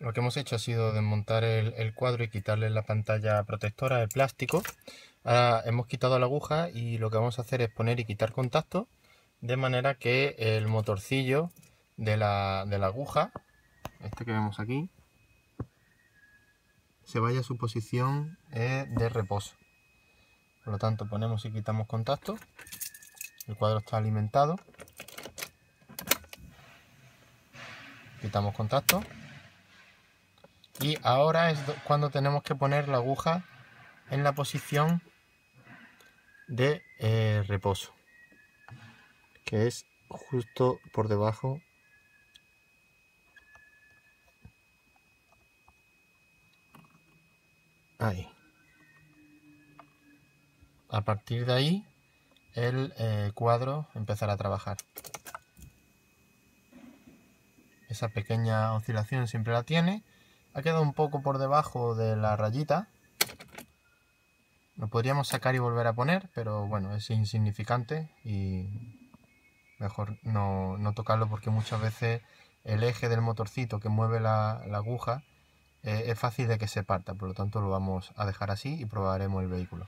lo que hemos hecho ha sido desmontar el, cuadro y quitarle la pantalla protectora, el plástico. Ahora hemos quitado la aguja y lo que vamos a hacer es poner y quitar contacto de manera que el motorcillo de la, de la aguja, este que vemos aquí, se vaya a su posición eh, de reposo. Por lo tanto, ponemos y quitamos contacto. El cuadro está alimentado. Quitamos contacto. Y ahora es cuando tenemos que poner la aguja en la posición de eh, reposo. Que es justo por debajo ahí a partir de ahí el eh, cuadro empezará a trabajar. Esa pequeña oscilación siempre la tiene. Ha quedado un poco por debajo de la rayita. Lo podríamos sacar y volver a poner, pero bueno, es insignificante y mejor no, tocarlo porque muchas veces el eje del motorcito que mueve la, aguja eh, es fácil de que se parta, por lo tanto lo vamos a dejar así y probaremos el vehículo.